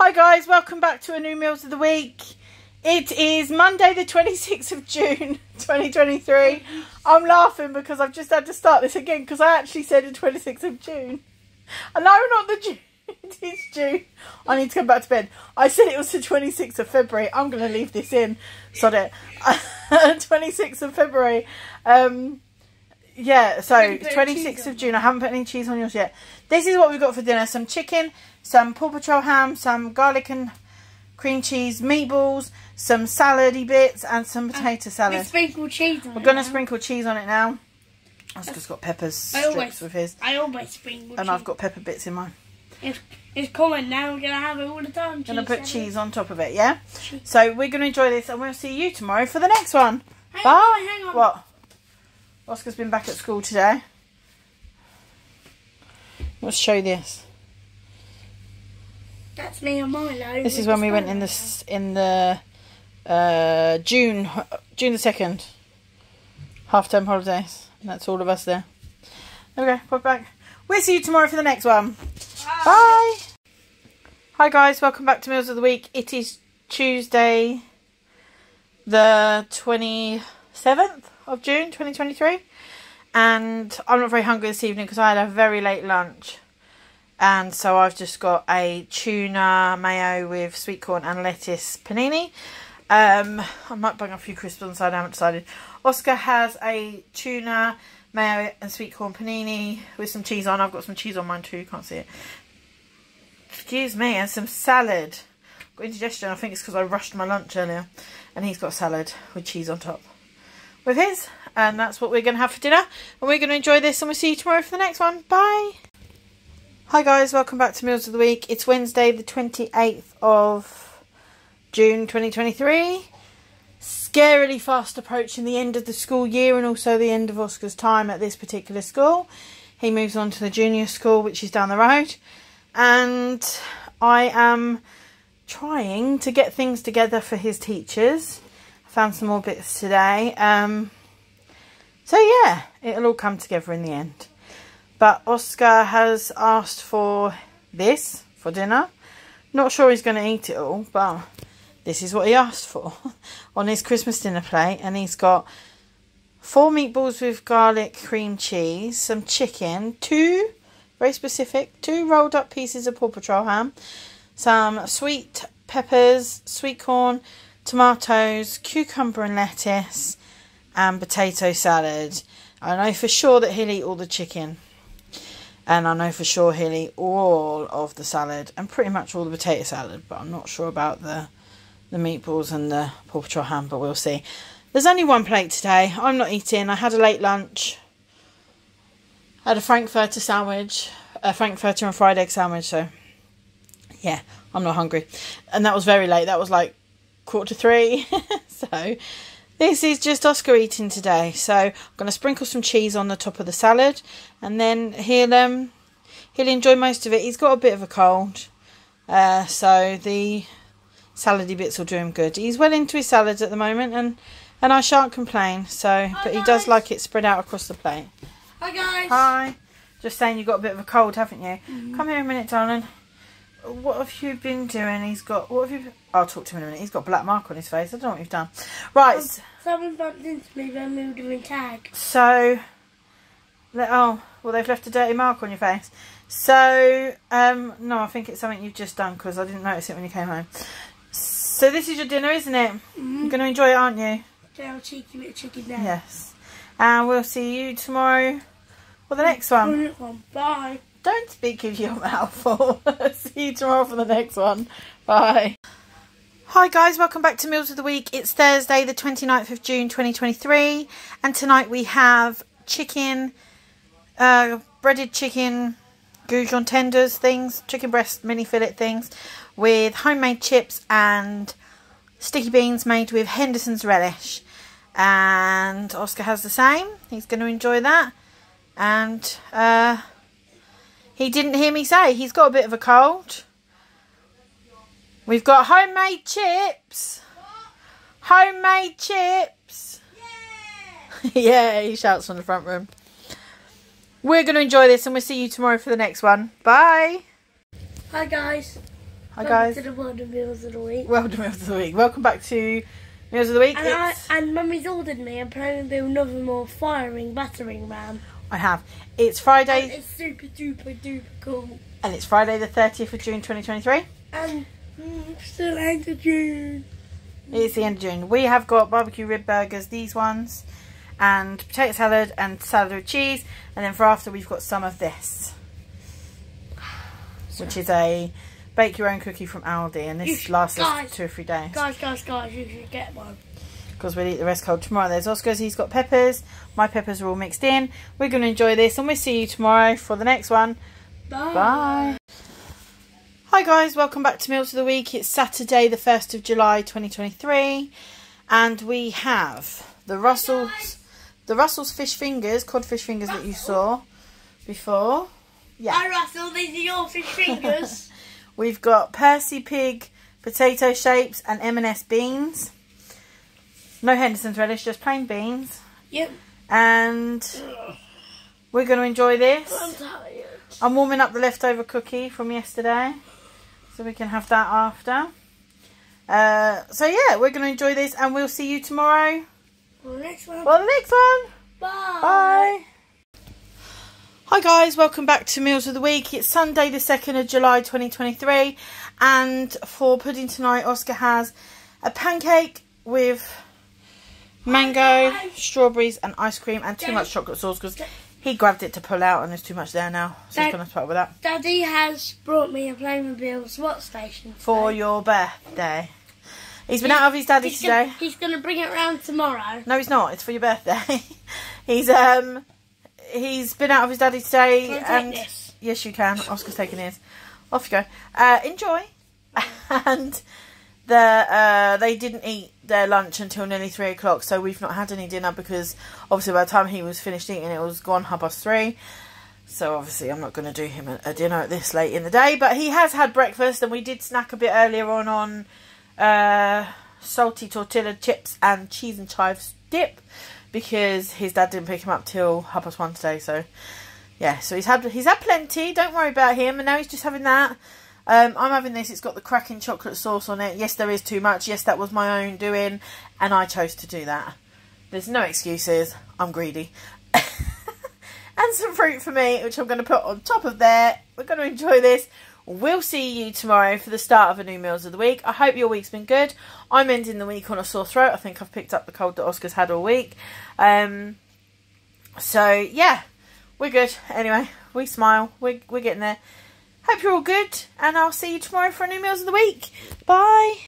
Hi guys, welcome back to a new Meals of the Week. It is Monday the 26th of June 2023. I'm laughing because I've just had to start this again because I actually said the 26th of June. And no, not the June. It is June. I need to come back to bed. I said it was the 26th of February. I'm going to leave this in. Sod it. 26th of February. Um, yeah, so 26th of. June. I haven't put any cheese on yours yet. This is what we've got for dinner. Some chicken, some Paw Patrol ham, some garlic and cream cheese meatballs, some salady bits and some potato We salad. sprinkle cheese on We're to now. sprinkle cheese on it now. Oscar's got peppers strips always- with his. I always sprinkle And cheese. I've got pepper bits in mine. It's, it's common now. We're gonna have it all the time. Gonna put salad. cheese on top of it, yeah? Cheese. So we're gonna enjoy this and we'll see you tomorrow for the next one. Hang Bye. on, hang on. What? Oscar's been back at school today. Let's show you this. That's me and Milo. This is when we went in the in the uh, June June the second half term holidays. And that's all of us there. Okay, put back. We'll see you tomorrow for the next one. Bye. Hi guys, welcome back to Meals of the Week. It is Tuesday, the twenty seventh of June, twenty twenty three, and I'm not very hungry this evening because I had a very late lunch. And so I've just got a tuna mayo with sweet corn and lettuce panini. Um, I might bring a few crisps on the side, I haven't decided. Oscar has a tuna mayo and sweet corn panini with some cheese on. I've got some cheese on mine too, you can't see it. Excuse me, and some salad. Got indigestion, I think it's because I rushed my lunch earlier. And he's got salad with cheese on top with his. And that's what we're going to have for dinner. And we're going to enjoy this and we'll see you tomorrow for the next one. Bye. Hi guys, welcome back to Meals of the Week. It's Wednesday the 28th of June 2023. Scarily fast approaching the end of the school year and also the end of Oscar's time at this particular school. He moves on to the junior school, which is down the road. And I am trying to get things together for his teachers. Found some more bits today. Um, so yeah, it'll all come together in the end. But Oscar has asked for this for dinner. Not sure he's going to eat it all, but this is what he asked for on his Christmas dinner plate. And he's got four meatballs with garlic cream cheese, some chicken, two, very specific, two rolled up pieces of Paw Patrol ham, some sweet peppers, sweet corn, tomatoes, cucumber and lettuce, and potato salad. I know for sure that he'll eat all the chicken. And I know for sure he'll eat all of the salad and pretty much all the potato salad, but I'm not sure about the the meatballs and the Paw Patrol ham, but we'll see. There's only one plate today. I'm not eating. I had a late lunch. had a frankfurter sandwich, a frankfurter and fried egg sandwich, so yeah, I'm not hungry. And that was very late. That was like quarter to three. so this is just Oscar eating today. So I'm going to sprinkle some cheese on the top of the salad, and then he'll um he'll enjoy most of it. He's got a bit of a cold, uh, so the salady bits will do him good. He's well into his salads at the moment, and and I shan't complain. So, but he does like it spread out across the plate. Hi guys. Hi. Just saying, you've got a bit of a cold, haven't you? Come here a minute, darling. What have you been doing? He's got. What have you? I'll talk to him in a minute. He's got a black mark on his face. I don't know what you've done. Right. s- Someone bumped into me when we were doing tag. So. Oh, well, they've left a dirty mark on your face. So, um, no, I think it's something you've just done because I didn't notice it when you came home. So this is your dinner, isn't it? You're going to enjoy it, aren't you? Little cheeky of chicken there. Yes. And we'll see you tomorrow for the. Next one. Bye. Don't speak of your mouth full. See you tomorrow for the next one. Bye. Hi guys, welcome back to Meals of the Week. It's Thursday the 29th of June 2023 and tonight we have chicken, uh, breaded chicken, goujon tenders things, chicken breast mini fillet things with homemade chips and sticky beans made with Henderson's relish. And Oscar has the same. He's going to enjoy that. And uh, he didn't hear me say he's got a bit of a cold. We've got homemade chips. Homemade chips. yeah, he shouts from the front room. We're going to enjoy this and we'll see you tomorrow for the next one. Bye. Hi guys. Hi Welcome guys. to the World of Meals of the Week. Welcome to Meals of the Week. Welcome back to Meals of the Week. And, I, and Mummy's ordered me a Playmobil another more firing battering ram. I have. It's Friday it's super duper duper cool. and it's Friday the 30th of June 2023. And mm, still end of June. It's the end of June. We have got barbecue rib burgers, these ones, and potato salad and salad with cheese. And then for after, we've got some of this, which is a bake your own cookie from Aldi. And this lasts us guys, two or three days Guys, guys, guys, you should get one. Because we'll eat the rest cold tomorrow. There's Oscar's, he's got peppers. My peppers are all mixed in. We're going to enjoy this, and we'll see you tomorrow for the next one. Bye. Bye. Hi guys, welcome back to Meals of the Week. It's Saturday, the 1st of July 2023, and we have the Russell's the Russell's fish fingers, codfish fingers that you saw before. Yeah. Hi Russell, these are your fish fingers. We've got Percy pig potato shapes and M&S beans. No Henderson's relish, just plain beans. yep. And we're going to enjoy this. I'm tired. I'm warming up the leftover cookie from yesterday, so we can have that after. Uh, so yeah, we're going to enjoy this, and we'll see you tomorrow Well, next one. for the next one. Bye. Bye. Hi guys, welcome back to Meals of the Week. It's Sunday the 2nd of July 2023 and for pudding tonight Oscar has a pancake with mango, strawberries and ice cream and too much chocolate sauce because he grabbed it to pull out and there's too much there now. So he's Dad- going to start with that. Daddy has brought me a Playmobil SWAT station. For your birthday. He's been out of his daddy he's today. Gonna, he's gonna bring it round tomorrow. No, he's not. It's for your birthday. he's um he's been out of his daddy today Can I take and this? yes you can. Oscar's taking his. Off you go. Uh enjoy. and uh they didn't eat their lunch until nearly three o'clock, so we've not had any dinner because obviously by the time he was finished eating it was gone half past three. So obviously I'm not going to do him a, a dinner at this late in the day, but he has had breakfast and we did snack a bit earlier on on uh, salty tortilla chips and cheese and chives dip because his dad didn't pick him up till half past one today. So yeah, so he's had he's had plenty. Don't worry about him. And now he's just having that. Um, I'm having this. It's got the cracking chocolate sauce on it. Yes, there is too much. Yes, that was my own doing, and I chose to do that. There's no excuses. I'm greedy. and some fruit for me, which I'm going to put on top of there. We're going to enjoy this. We'll see you tomorrow for the start of a new Meals of the Week. I hope your week's been good. I'm ending the week on a sore throat. I think I've picked up the cold that Oscar's had all week. Um, so, yeah, we're good. Anyway, we smile. We're, we're getting there. Hope you're all good. And I'll see you tomorrow for new Meals of the Week. Bye.